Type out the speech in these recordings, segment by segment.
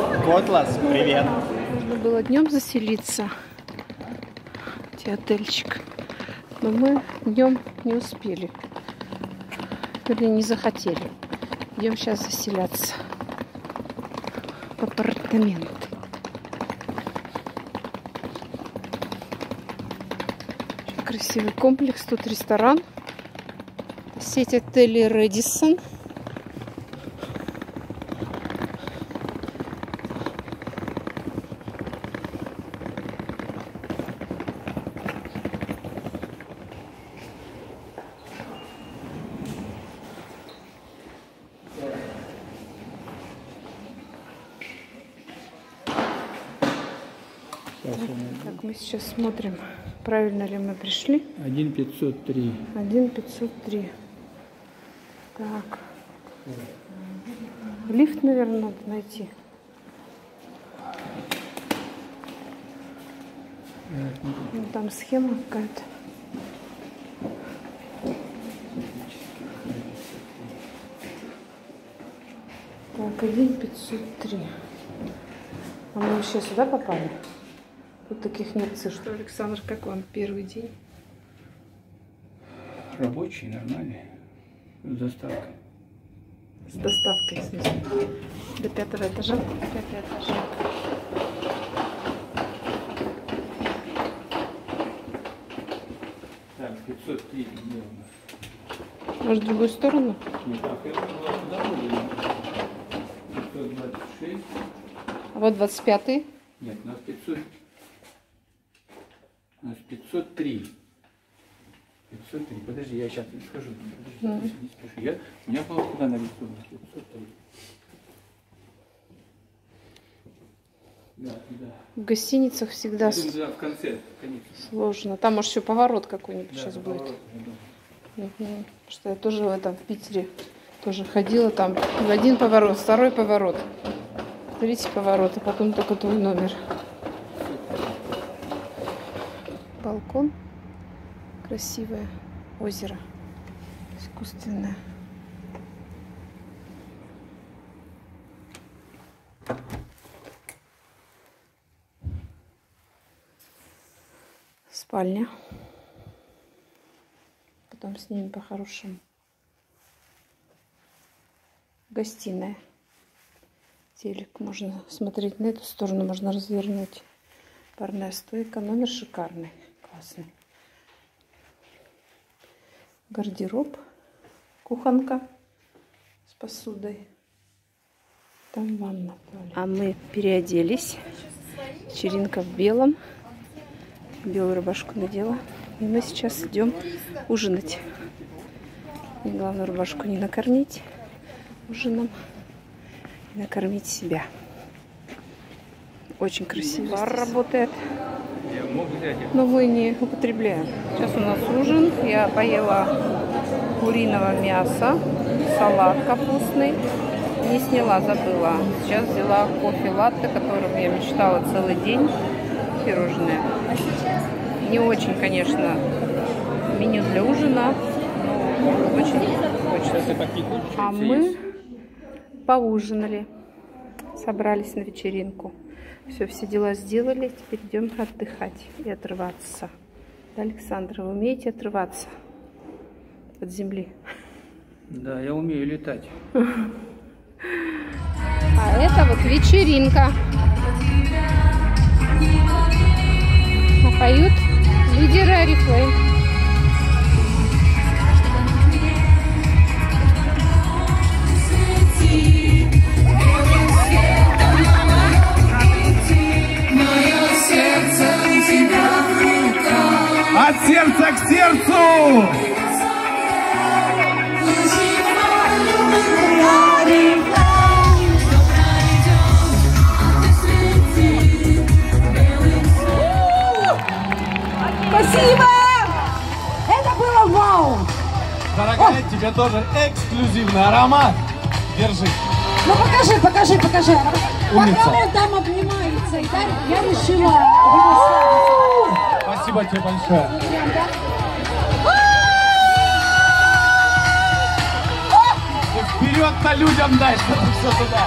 Котлас, привет. Можно было днем заселиться. Те отельчик. Но мы днем не успели. Вернее, не захотели. Идем сейчас заселяться в апартаменты. Красивый комплекс. Тут ресторан. Сеть отелей Редисон. Так, мы сейчас смотрим, правильно ли мы пришли. 1503. 1503. Так. Лифт, наверное, надо найти. Ну, там схема какая-то. Так, 1503. А мы вообще сюда попали? Тут таких нет цифр. Что, Александр, как вам первый день? Рабочий, нормальный. С доставкой. С доставкой, в смысле. До пятого этажа. Пятый этаж. Так, 503 где у нас? Может, в другую сторону? Не так, это туда было. 526. А вот 25-й. Нет, у нас 500. У нас 503. 503. Подожди, я сейчас скажу. Подожди, не спеши. Я, у меня было куда нарисовано? 503. Да, да. В гостиницах всегда Я думаю, да, в конце, конечно. сложно. Там, может, еще поворот какой-нибудь Да, сейчас за будет. Мгм. Потому что я тоже в этом, в Питере, тоже ходила там. В один поворот, второй поворот, третий поворот, а потом только твой номер. Балкон. Красивое озеро. Искусственное. Спальня. Потом снимем по-хорошему. Гостиная. Телек можно смотреть на эту сторону, можно развернуть. Парная стойка. Номер шикарный. Классный. Гардероб. Кухонка с посудой. Там ванна. А мы переоделись. Вечеринка в белом. Белую рубашку надела. И мы сейчас идем ужинать. И главное рубашку не накормить ужином, и накормить себя. Очень красиво. Работает, Но мы не употребляем. Сейчас у нас ужин. Я поела куриного мяса, салат капустный. Не сняла, забыла. Сейчас взяла кофе латте, которым я мечтала целый день. Пирожное. Не очень, конечно, меню для ужина, но очень хочется. А мы поужинали, собрались на вечеринку. Все, все дела сделали, теперь идем отдыхать и отрываться. Да, Александра, вы умеете отрываться от земли? Да, я умею летать. А это вот вечеринка. А поют лидеры Арифлейм. От сердца к сердцу! Спасибо! Это было вау! Дорогая, тебе тоже эксклюзивный аромат. Держи. Ну покажи, покажи, покажи. Умница. Пока он там обнимается, и так я решила. Спасибо тебе большое. И Вперед-то людям чтобы все туда.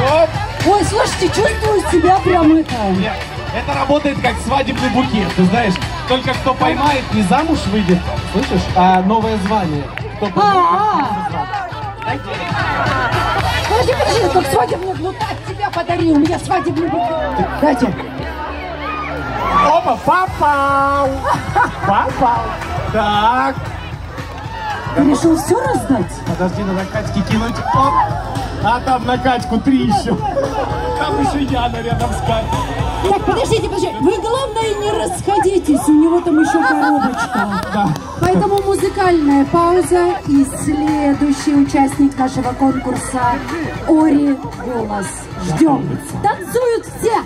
Оп! Ой, слушайте, чувствую себя прям это. Нет, это работает как свадебный букет, ты знаешь. Только кто поймает, не замуж выйдет, слышишь, а новое звание. Кто поймает, А, Подожди, подожди, как свадебный ну так тебя подарил, мне свадебный букет. Дайте. Опа, попал! Попал! Так, Ты решил все раздать? подожди, надо Катьке кинуть. Оп! А там на Катьку три еще. Там еще Яна рядом с Катей. Так, подождите, подождите. Вы, главное, не расходитесь. У него там еще коробочка. Да. Поэтому музыкальная пауза. И следующий участник нашего конкурса Ори Голос. Ждем. Танцуют все.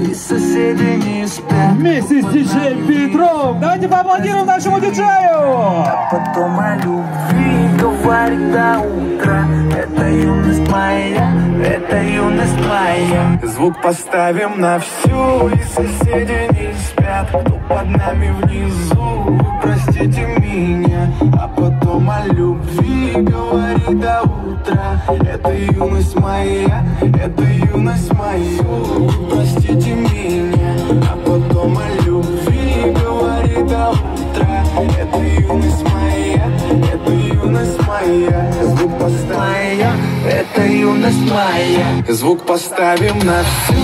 И соседи не спят. Вместе с диджеем Петром. Давайте поаплодируем нашему диджею. Потом о любви говорит до утра. Это юность моя, это юность твоя Звук поставим на всю И соседи не спят. Кто под нами внизу Вы простите меня. А потом о любви говорит до утра. Это юность моя, это юность Вы простите меня А потом о любви говорит до утра Это юность моя, это юность моя. Звук поставим, это юность моя. Звук поставим на всю.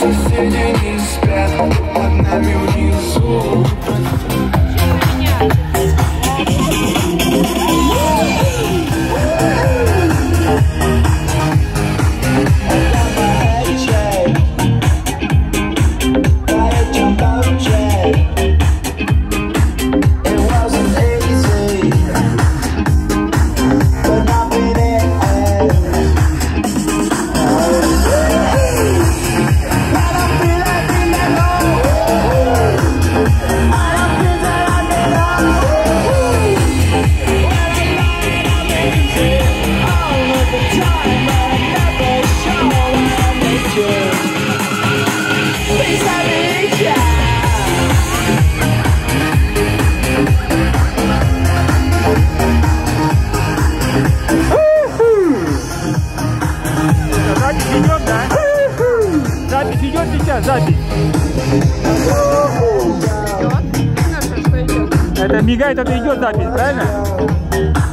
Соседи не спят Под нами внизу мигает, это идет запись, правильно?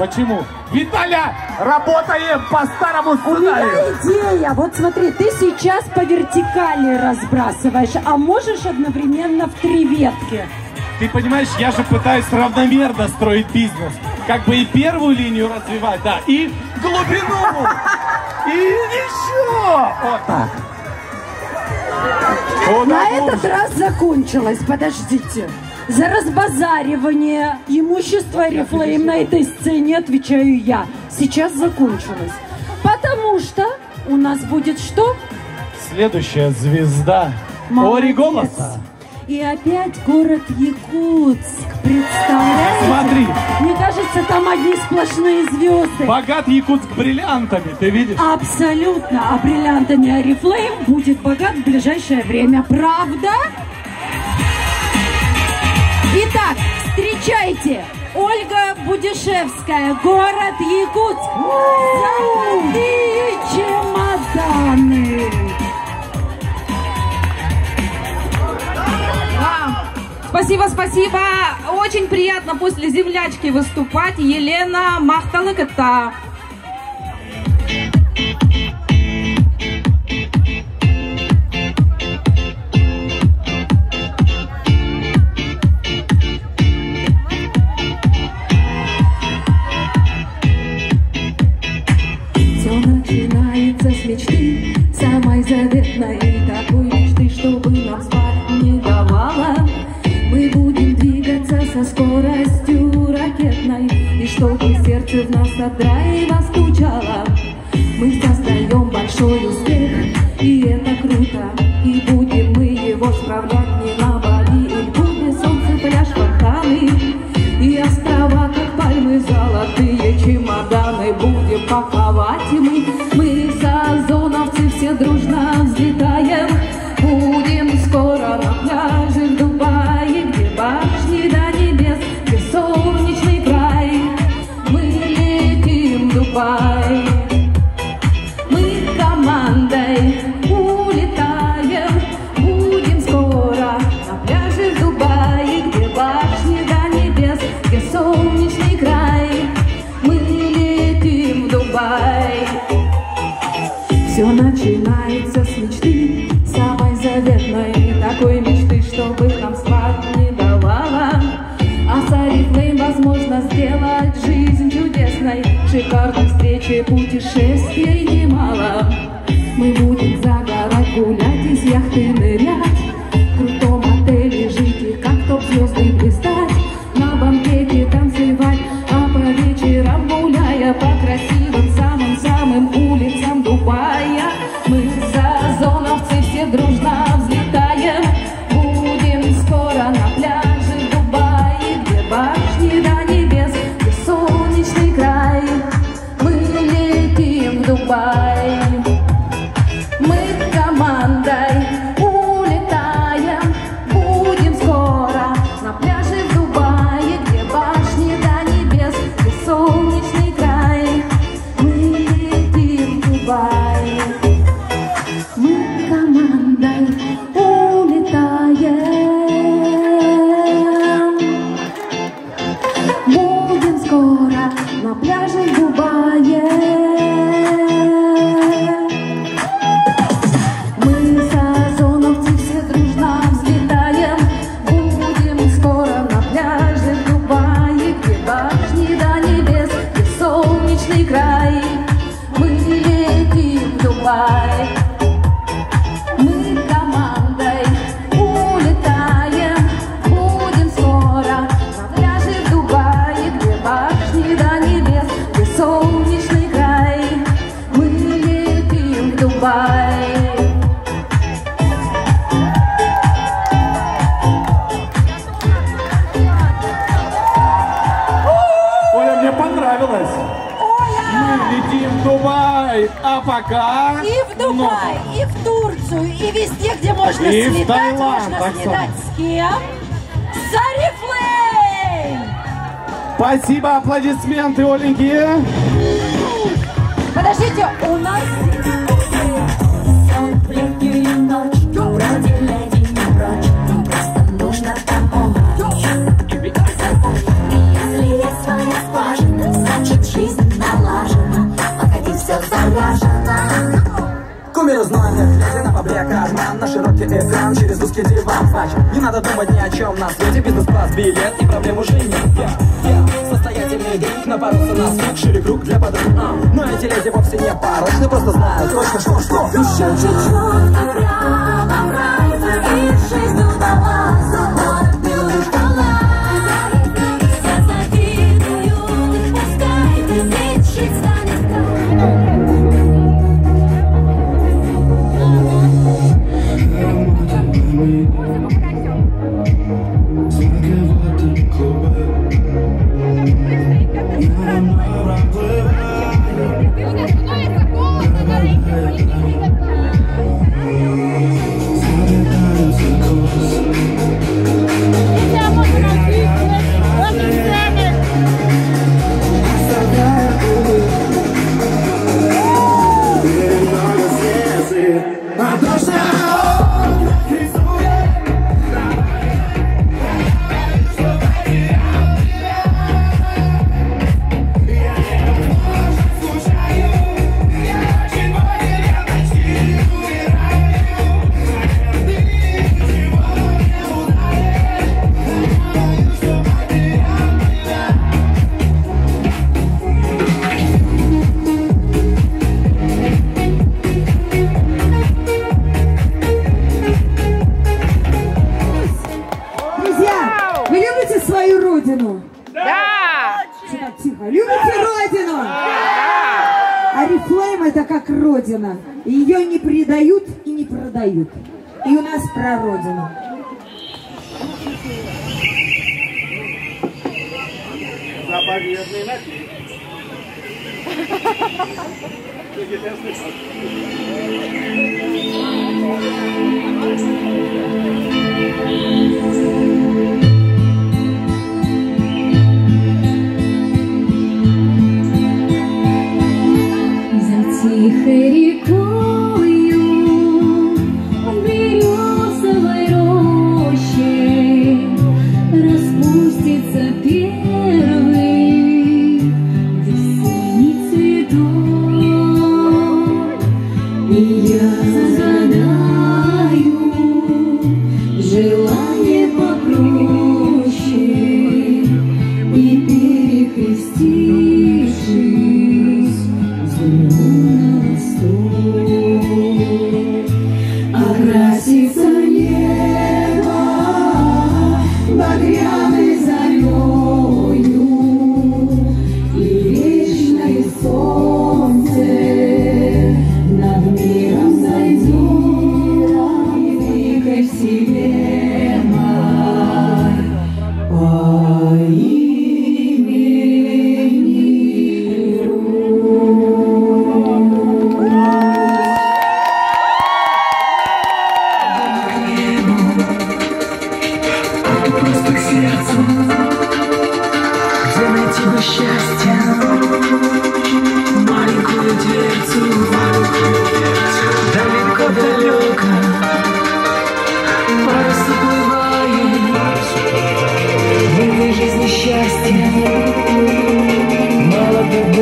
Почему? Виталя, работаем по старому У меня сценарию. идея. Вот смотри, ты сейчас по вертикали разбрасываешь, а можешь одновременно в три ветки. Ты понимаешь, я же пытаюсь равномерно строить бизнес. Как бы и первую линию развивать, да, и глубину. И еще. Вот так. Вот На этот раз закончилось. Подождите. За разбазаривание имущества Рифлейм на этой сцене отвечаю я. Сейчас закончилось. Потому что у нас будет что? Следующая звезда. Ори голоса. И опять город Якутск. Представляете? Смотри. Мне кажется, там одни сплошные звезды. Богат Якутск бриллиантами, ты видишь? Абсолютно. А бриллиантами Арифлейм будет богат в ближайшее время. Правда? Будишевская, город Якутск. Золотые чемоданы. Да. Спасибо, спасибо. Очень приятно после землячки выступать. Елена Махталыката. Все мечты, самой заветной такой мечты, чтобы нам спать не давала. Мы будем двигаться со скоростью ракетной, и чтобы сердце в нас от драйва стучало. Шикарных встреч А пока... И в Дубай, и в Турцию, и везде, где можно И слетать, Таиланд, можно так слетать с кем? С Арифлейм! Спасибо, аплодисменты, Оленьки. Подождите, у нас... заряжено. Кумиры знают, как глядя на бабле карман На широкий экран через узкий диван Значит, не надо думать ни о чем на свете Бизнес-класс, билет и проблем уже нет. Я, я, состоятельный друг Напоролся на звук, шире круг для подруг. А, Но эти леди вовсе не порочны Просто знают точно, что, что. Еще чуть-чуть, и прямо И у нас про родину. Заповедный напиток. Тихой рекою,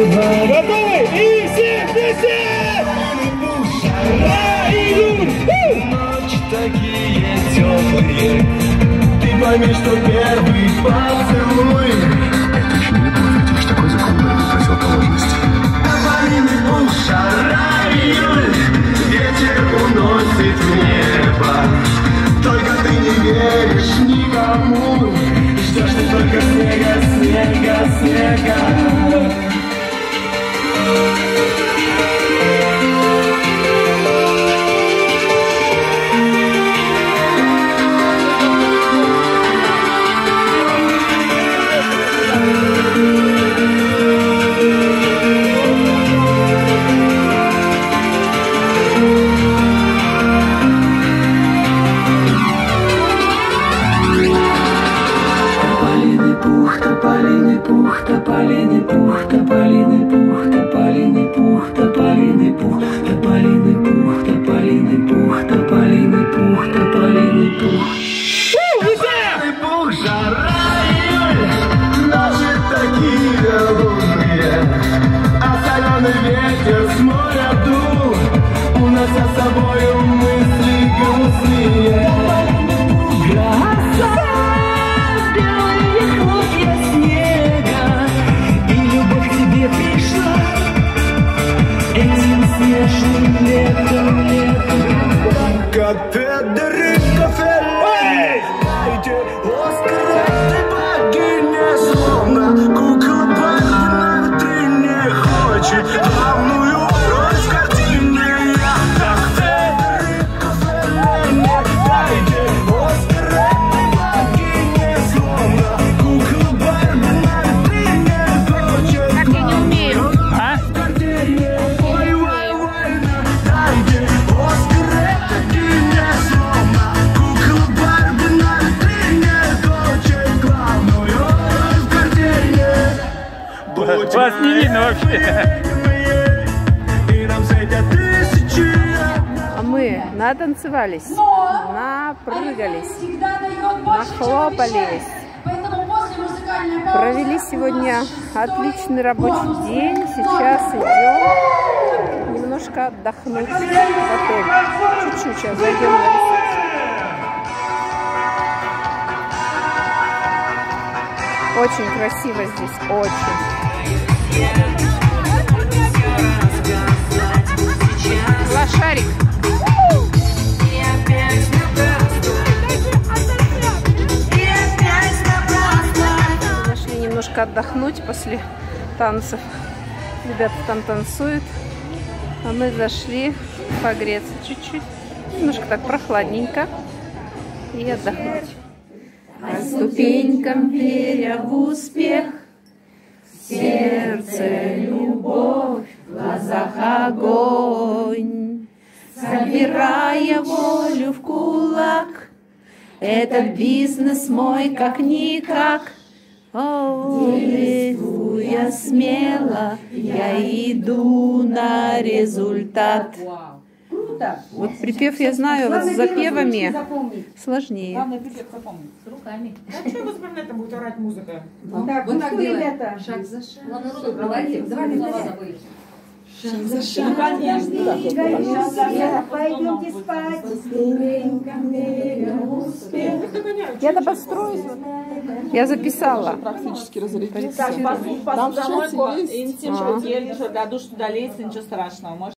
два. Готовы? И все вместе! На июль! Это еще не любовь, это еще такой закон, это противоположность. Тополиный пух, шара июль, ветер уносит небо. Только ты не веришь никому, ждешь ты только снега, снега, снега пух, тополиный пух, тополиный пух, тополиный 我的 напрыгались, дает больше, чем нахлопались. Провели сегодня отличный рабочий день. Сейчас идем немножко отдохнуть в отель. Чуть-чуть сейчас зайдем на. Очень красиво здесь, очень. Лошарик. Немножко отдохнуть после танцев. Ребята там танцуют. А мы зашли погреться чуть-чуть. Немножко так прохладненько. И отдохнуть. По ступенькам веря в успех, сердце любовь, в глазах огонь. Собирая волю в кулак, этот бизнес мой как никак. О, действуя смело, я иду на результат. Вот припев я знаю, вот с запевами сложнее. Главное припев запомнить. С руками. А что запоминать, там будет орать музыка? Так, вот так, ребята. Шаг за шагом. Давайте, давайте, Пойдемте спать. Я то построюсь. Я записала. Практически разлетелся. Там все серьезно. Если что делишь, дадут, ничего страшного.